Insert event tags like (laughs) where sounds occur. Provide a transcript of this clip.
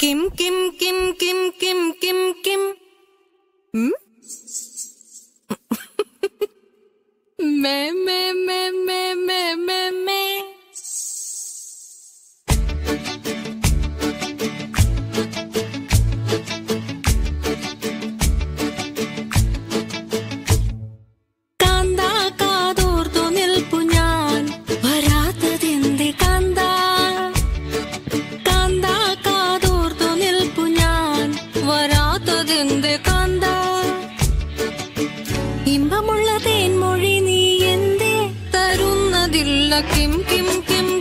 Kim Kim Kim Kim Kim Kim Kim Hmm? (laughs) मैं കാത്തതെന്ത് കാന്ത? ഇമ്പമുള്ള തേൻമൊഴി നീ എന്തേ തരുന്നതില്ല? Kim Kim Kim.